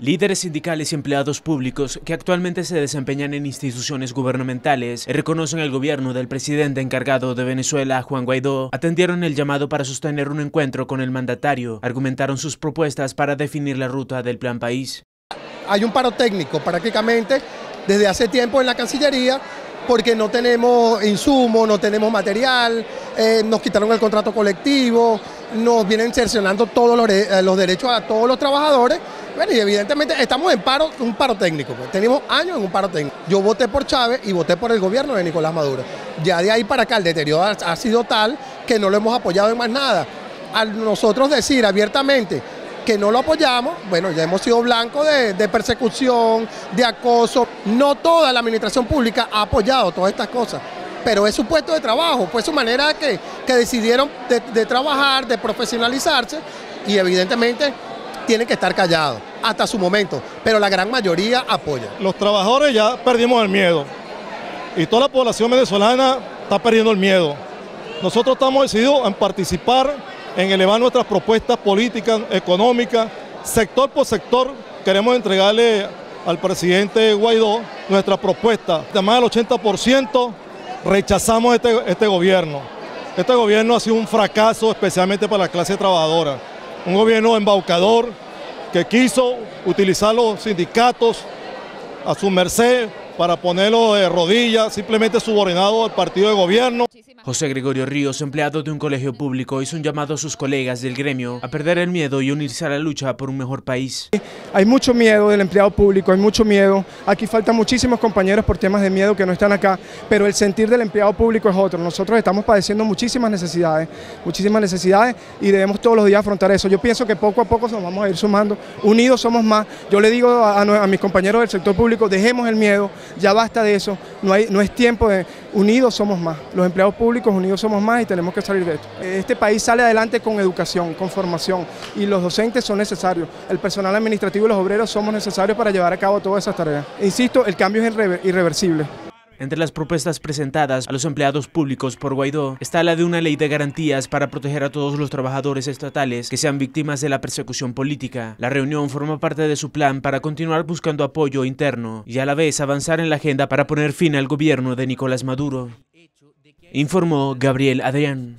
Líderes sindicales y empleados públicos que actualmente se desempeñan en instituciones gubernamentales reconocen al gobierno del presidente encargado de Venezuela, Juan Guaidó, atendieron el llamado para sostener un encuentro con el mandatario, argumentaron sus propuestas para definir la ruta del plan país. Hay un paro técnico prácticamente desde hace tiempo en la Cancillería porque no tenemos insumos, no tenemos material, eh, nos quitaron el contrato colectivo, nos vienen cercionando todos los, eh, los derechos a todos los trabajadores bueno, y evidentemente estamos en paro, un paro técnico, pues. tenemos años en un paro técnico. Yo voté por Chávez y voté por el gobierno de Nicolás Maduro. Ya de ahí para acá el deterioro ha, sido tal que no lo hemos apoyado en más nada. Al nosotros decir abiertamente que no lo apoyamos, bueno, ya hemos sido blancos de, persecución, de acoso. No toda la administración pública ha apoyado todas estas cosas pero es su puesto de trabajo, fue su manera que, decidieron de, trabajar, de profesionalizarse y evidentemente tienen que estar callados hasta su momento, pero la gran mayoría apoya. Los trabajadores ya perdimos el miedo y toda la población venezolana está perdiendo el miedo. Nosotros estamos decididos en participar, en elevar nuestras propuestas políticas, económicas, sector por sector. Queremos entregarle al presidente Guaidó nuestra propuesta. De más del 80% rechazamos este, este gobierno. Este gobierno ha sido un fracaso especialmente para la clase trabajadora. Un gobierno embaucador, que quiso utilizar los sindicatos a su merced para ponerlo de rodillas, simplemente subordinado al partido de gobierno. José Gregorio Ríos, empleado de un colegio público, hizo un llamado a sus colegas del gremio a perder el miedo y unirse a la lucha por un mejor país. Hay mucho miedo del empleado público, hay mucho miedo. Aquí faltan muchísimos compañeros por temas de miedo que no están acá, pero el sentir del empleado público es otro. Nosotros estamos padeciendo muchísimas necesidades, muchísimas necesidades y debemos todos los días afrontar eso. Yo pienso que poco a poco nos vamos a ir sumando. Unidos somos más. Yo le digo a, mis compañeros del sector público, dejemos el miedo, ya basta de eso, no, hay, no es tiempo de... Unidos somos más, los empleados públicos unidos somos más y tenemos que salir de esto. Este país sale adelante con educación, con formación y los docentes son necesarios, el personal administrativo y los obreros somos necesarios para llevar a cabo todas esas tareas. Insisto, el cambio es irreversible. Entre las propuestas presentadas a los empleados públicos por Guaidó está la de una ley de garantías para proteger a todos los trabajadores estatales que sean víctimas de la persecución política. La reunión forma parte de su plan para continuar buscando apoyo interno y a la vez avanzar en la agenda para poner fin al gobierno de Nicolás Maduro. Informó Gabriel Adrián.